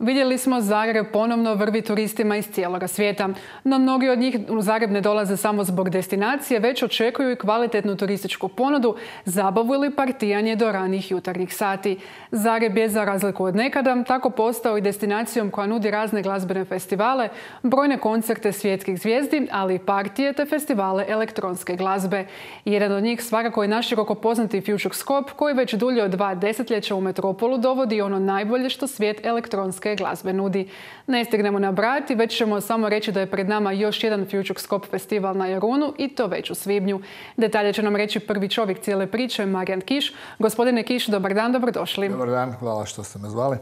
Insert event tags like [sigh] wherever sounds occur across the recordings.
Vidjeli smo Zagreb ponovno vrvi turistima iz cijeloga svijeta, no mnogi od njih u Zagreb ne dolaze samo zbog destinacije, već očekuju i kvalitetnu turističku ponudu, zabavu ili partijanje do ranih jutarnjih sati. Zagreb je za razliku od nekada tako postao i destinacijom koja nudi razne glazbene festivale, brojne koncerte svjetskih zvijezdi, ali i partije te festivale elektronske glazbe. Jedan od njih svakako je naširoko poznati Future Scope koji već dulje od dva desetljeća u metropolu dovodi ono najbolje što svijet elektronske glazbe nudi. Ne stignemo nabrati, već ćemo samo reći da je pred nama još jedan Future Scope festival na Jarunu i to već u svibnju. Detalje će nam reći prvi čovjek cijele priče, Marijan Kiš. Gospodine Kiš, dobar dan, dobrodošli. Dobar dan, hvala što ste me zvali.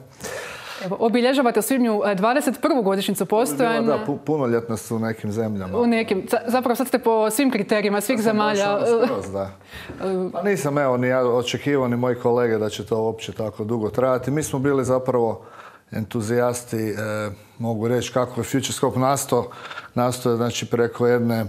Evo, obilježavate u svibnju 21. godišnjicu postojanja. Da, punoljetno su u nekim zemljama. U nekim. Zapravo sad ste po svim kriterijima svih zemalja. Skroz, da. [laughs] Pa nisam evo ni ja očekivao ni moji kolege da će to uopće tako dugo trajati. Mi smo bili zapravo entuzijasti, e, mogu reći kako je Futurescope nastao, nastao je znači preko jedne e,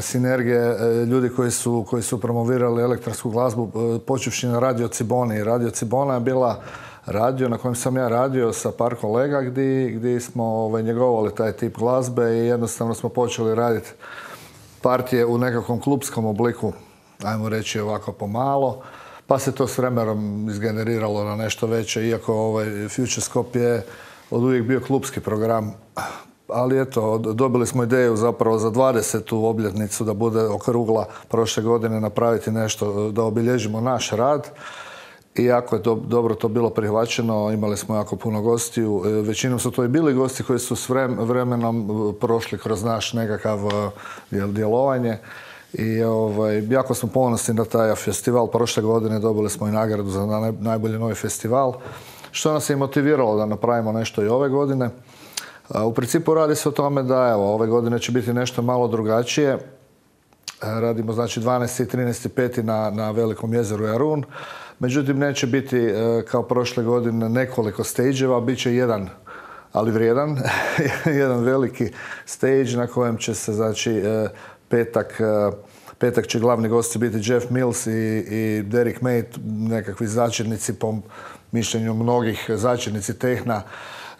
sinergije e, ljudi koji su, koji su promovirali elektronsku glazbu počevši na Radio Ciboni. Radio Cibona je bila radio na kojem sam ja radio sa par kolega gdje, smo ovaj, njegovali taj tip glazbe i jednostavno smo počeli raditi partije u nekakvom klubskom obliku, ajmo reći ovako pomalo pa se to s vremenom izgeneriralo na nešto veće, iako ovaj Futurescope je od uvijek bio klubski program. Ali eto, dobili smo ideju zapravo za 20. obljetnicu da bude okrugla prošle godine napraviti nešto, da obilježimo naš rad. I jako je to, dobro to bilo prihvaćeno, imali smo jako puno gostiju. E, većinom su to i bili gosti koji su s vremenom prošli kroz naš nekakav e, djelovanje. I ovaj, jako smo ponosni na taj festival. Prošle godine dobili smo i nagradu za najbolji novi festival. Što nas je motiviralo da napravimo nešto i ove godine. U principu radi se o tome da evo, ove godine će biti nešto malo drugačije. Radimo znači 12. i 13. peti na, na Velikom jezeru Jarun. Međutim, neće biti e, kao prošle godine nekoliko stageeva, bit će jedan ali vrijedan, [laughs] jedan veliki stage na kojem će se znači e, petak, e, petak će glavni gosti biti Jeff Mills i, i Derek May, nekakvi začetnici po mišljenju mnogih začetnici tehna.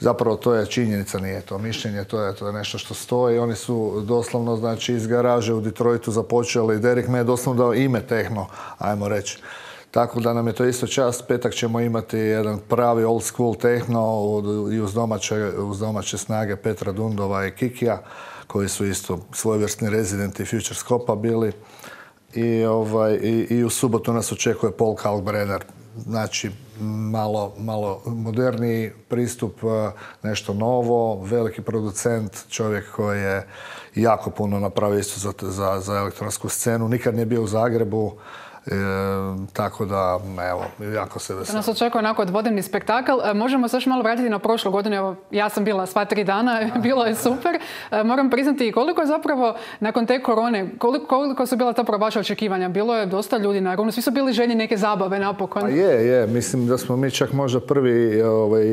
Zapravo to je činjenica, nije to mišljenje, to je, to je nešto što stoji. Oni su doslovno znači, iz garaže u Detroitu započeli. Derek May je doslovno dao ime tehno, ajmo reći. Tako da nam je to isto čast. Petak ćemo imati jedan pravi old school tehno i uz domaće, uz domaće snage Petra Dundova i Kikija koji su isto svojevrsni rezidenti Futurescopa bili. I, ovaj, i, i u subotu nas očekuje Paul Kalkbrenner. Znači, malo, malo moderniji pristup, e, nešto novo, veliki producent, čovjek koji je jako puno napravio isto za, za, za elektronsku scenu. Nikad nije bio u Zagrebu, E, tako da, evo, jako se veselim. Nas očekuje onako dvodnevni spektakl. E, možemo se još malo vratiti na prošlu godinu. Evo, ja sam bila sva tri dana, [laughs] bilo je super. E, moram priznati koliko je zapravo nakon te korone, koliko, koliko su bila zapravo vaša očekivanja? Bilo je dosta ljudi na Runu, svi su bili željni neke zabave napokon. A je, je. Mislim da smo mi čak možda prvi, ovaj,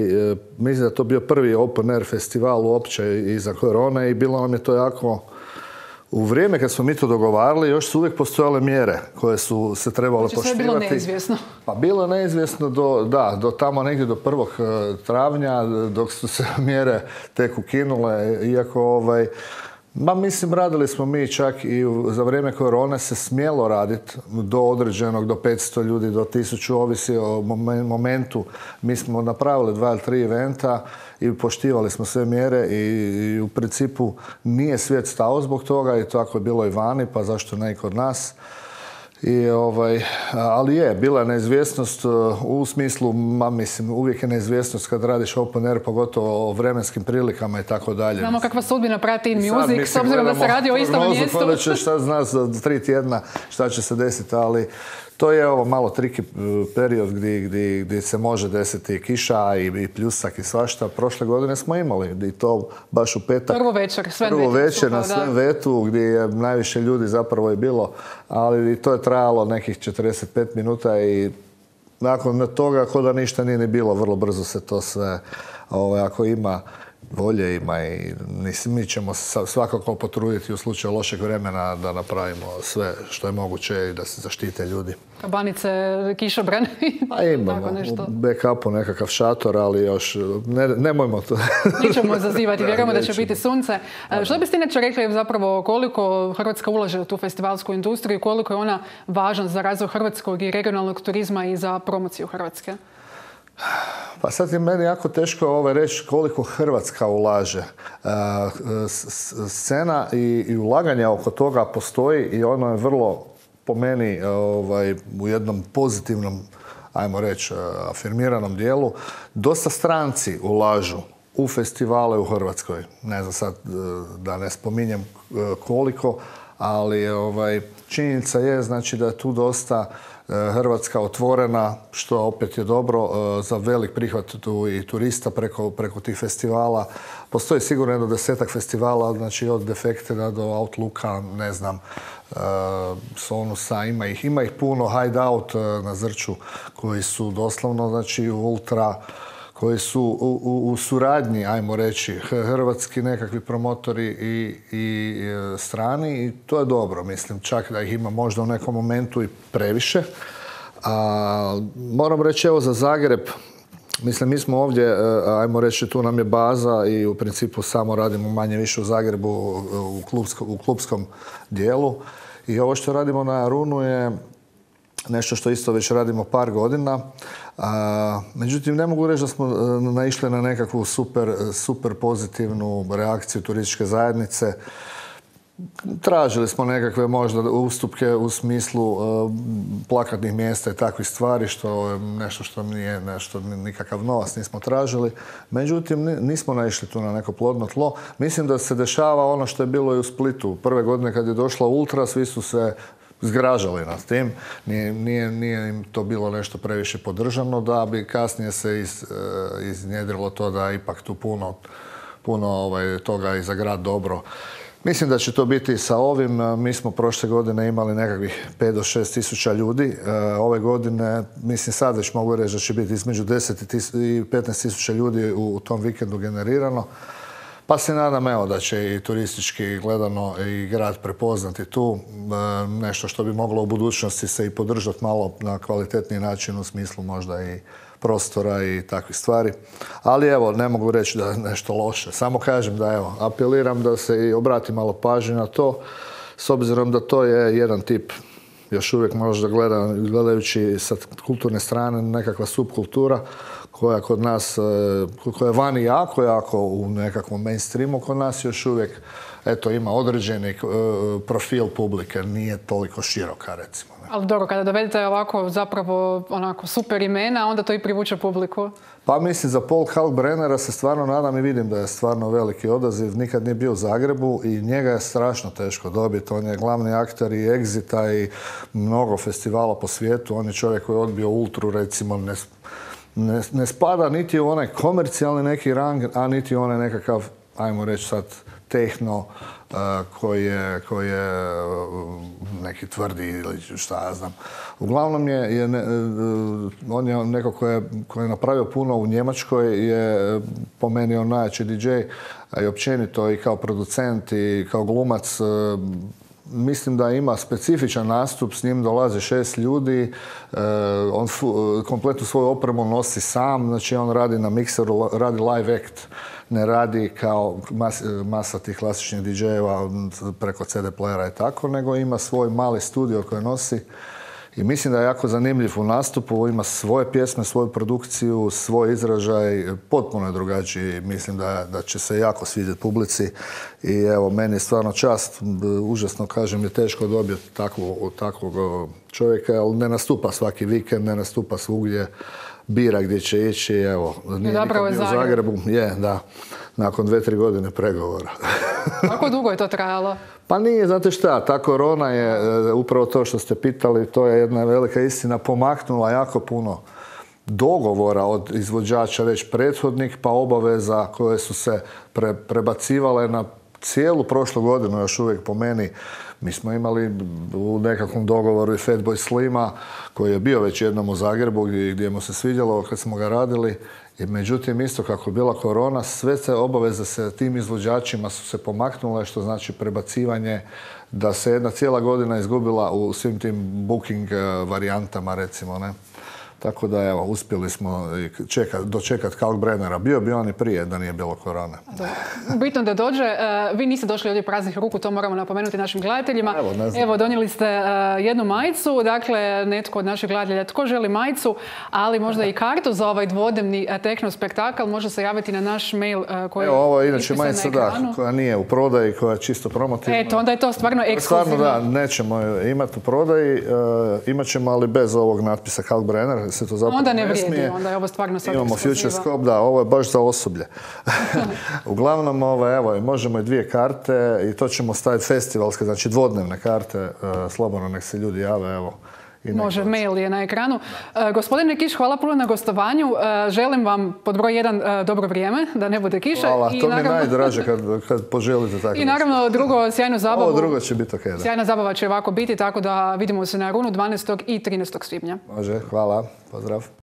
mislim da to bio prvi open air festival uopće iza korone i bilo nam je to jako u vrijeme kad smo mi to dogovarali, još su uvijek postojale mjere koje su se trebale znači, poštivati. Sve je bilo neizvjesno. Pa bilo neizvjesno do, da, do tamo negdje do prvog e, travnja, dok su se [laughs] mjere tek ukinule, iako ovaj, Ma mislim, radili smo mi čak i za vrijeme korone se smjelo raditi do određenog, do 500 ljudi, do 1000, ovisi o momentu. Mi smo napravili dva ili tri eventa i poštivali smo sve mjere i, u principu nije svijet stao zbog toga i tako je bilo i vani, pa zašto ne i kod nas. I ovaj, ali je, bila je neizvjesnost uh, u smislu, ma mislim, uvijek je neizvjesnost kad radiš open air, pogotovo o vremenskim prilikama i tako dalje. Znamo kakva sudbina prati in music, s obzirom da se radi o istom mjestu. šta zna za tri tjedna šta će se desiti, ali to je ovo malo triki uh, period gdje, se može desiti kiša i, pljusak i svašta. Prošle godine smo imali i to baš u petak. Prvo večer, sve Prvo večer na sve vetu gdje je najviše ljudi zapravo je bilo, ali to je trajalo nekih 45 minuta i nakon toga, ako da ništa nije ni bilo, vrlo brzo se to sve, ovaj, ako ima volje ima i mi ćemo svakako potruditi u slučaju lošeg vremena da napravimo sve što je moguće i da se zaštite ljudi. Kabanice, kišobran [laughs] Pa imamo u backupu nekakav šator, ali još ne, nemojmo to. [laughs] Nećemo zazivati, vjerujemo da će biti sunce. E, što biste inače rekli zapravo koliko Hrvatska ulaže u tu festivalsku industriju, koliko je ona važna za razvoj hrvatskog i regionalnog turizma i za promociju Hrvatske? Pa sad je meni jako teško ovaj reći koliko Hrvatska ulaže. E, scena i, i ulaganje oko toga postoji i ono je vrlo po meni ovaj, u jednom pozitivnom, ajmo reći, e, afirmiranom dijelu. Dosta stranci ulažu u festivale u Hrvatskoj. Ne znam sad e, da ne spominjem koliko, ali ovaj, činjenica je znači da je tu dosta Hrvatska otvorena, što opet je dobro e, za velik prihvat tu i turista preko, preko tih festivala. Postoji sigurno jedno desetak festivala, znači od Defekteda do Outlooka, ne znam, e, Sonusa, ima ih, ima ih puno, Hideout na Zrču, koji su doslovno, znači, ultra koji su u, u, suradnji, ajmo reći, hrvatski nekakvi promotori i, i e, strani i to je dobro, mislim, čak da ih ima možda u nekom momentu i previše. A, moram reći, evo za Zagreb, Mislim, mi smo ovdje, e, ajmo reći, tu nam je baza i u principu samo radimo manje više u Zagrebu u, klubskom, u klubskom dijelu. I ovo što radimo na Runu je nešto što isto već radimo par godina. međutim, ne mogu reći da smo e, naišli na nekakvu super, super pozitivnu reakciju turističke zajednice. Tražili smo nekakve možda ustupke u smislu e, plakatnih mjesta i takvih stvari, što je nešto što nije nešto, nikakav novac nismo tražili. Međutim, nismo naišli tu na neko plodno tlo. Mislim da se dešava ono što je bilo i u Splitu. Prve godine kad je došla Ultra, svi su se zgražali nas tim. Nije, nije, nije, im to bilo nešto previše podržano da bi kasnije se iz, e, iznjedrilo to da ipak tu puno, puno ovaj, toga i za grad dobro. Mislim da će to biti sa ovim. Mi smo prošle godine imali nekakvih 5 do 6 tisuća ljudi. E, ove godine, mislim sad već mogu reći da će biti između 10 i 15 tisuća ljudi u tom vikendu generirano. Pa se nadam evo da će i turistički gledano i grad prepoznati tu e, nešto što bi moglo u budućnosti se i podržati malo na kvalitetniji način u smislu možda i prostora i takvih stvari. Ali evo, ne mogu reći da je nešto loše. Samo kažem da evo, apeliram da se i obrati malo pažnje na to, s obzirom da to je jedan tip još uvijek možda gleda, gledajući sa kulturne strane nekakva subkultura koja kod nas, e, koja je vani jako, jako u nekakvom mainstreamu, kod nas još uvijek eto, ima određeni e, profil publike, nije toliko široka recimo. Ali dobro, kada dovedete ovako zapravo onako super imena, onda to i privuče publiku. Pa mislim, za Paul Kalkbrennera se stvarno nadam i vidim da je stvarno veliki odaziv. Nikad nije bio u Zagrebu i njega je strašno teško dobiti. On je glavni aktor i Exita i mnogo festivala po svijetu. On je čovjek koji je odbio Ultru, recimo, ne, ne, ne spada niti u onaj komercijalni neki rang, a niti u onaj nekakav, ajmo reći sad, tehno koji je, koji je neki tvrdi ili šta ja znam. Uglavnom je, je ne, on je neko koji je, koji je napravio puno u Njemačkoj, je po meni on najjači DJ, i općenito i kao producent i kao glumac mislim da ima specifičan nastup, s njim dolaze šest ljudi, on kompletnu svoju opremu nosi sam, znači on radi na mikseru, radi live act ne radi kao masa tih klasičnih DJ-eva preko CD playera i tako, nego ima svoj mali studio koji nosi i mislim da je jako zanimljiv u nastupu, ima svoje pjesme, svoju produkciju, svoj izražaj, potpuno je drugačiji. Mislim da, da će se jako svidjeti publici i evo, meni je stvarno čast, užasno kažem, je teško dobiti takvog, takvog čovjeka, ali ne nastupa svaki vikend, ne nastupa svugdje bira gdje će ići, evo, nije nikad u Zagrebu. Je, da, nakon dve, tri godine pregovora. [laughs] Kako dugo je to trajalo? Pa nije, znate šta, ta korona je, e, upravo to što ste pitali, to je jedna velika istina, pomaknula jako puno dogovora od izvođača već prethodnih, pa obaveza koje su se prebacivale na cijelu prošlu godinu, još uvijek po meni, mi smo imali u nekakvom dogovoru i Fatboy Slima, koji je bio već jednom u Zagrebu gdje, gdje mu se svidjelo kad smo ga radili I međutim, isto kako je bila korona, sve te obaveze se tim izvođačima su se pomaknule, što znači prebacivanje, da se jedna cijela godina izgubila u svim tim booking eh, varijantama, recimo, ne. Tako da evo, uspjeli smo čekat, dočekati Kalkbrennera. Bio bi on i prije da nije bilo korone. Bitno da dođe. E, vi niste došli ovdje praznih ruku, to moramo napomenuti našim gledateljima. Evo, donijeli ste e, jednu majicu, dakle, netko od naših gledatelja tko želi majicu, ali možda i kartu za ovaj dvodnevni e, tehno spektakl, može se javiti na naš mail koji Evo, ovo je inače majica, da, koja nije u prodaji, koja je čisto promotivna. Eto, onda je to stvarno ekskluzivno. Stvarno, da, nećemo imati u prodaji, imat ćemo, ali bez ovog natpisa Kalkbrenner, se to zapravo onda ne, vrijedi, onda je ovo stvarno sad Imamo Future Scope, da, ovo je baš za osoblje. [laughs] Uglavnom, ovo, evo, možemo i dvije karte i to ćemo staviti festivalske, znači dvodnevne karte, uh, slobodno nek se ljudi jave, evo. Može, mail je na ekranu. Uh, gospodine Kiš, hvala puno na gostovanju. Uh, želim vam pod broj jedan dobro vrijeme, da ne bude kiša. Hvala, I to naravno... mi je najdraže kad, kad poželite [laughs] tako. I naravno drugo, sjajnu zabavu. Ovo drugo će biti ok. Da. Sjajna zabava će ovako biti, tako da vidimo se na Runu 12. i 13. svibnja. Može, hvala, pozdrav.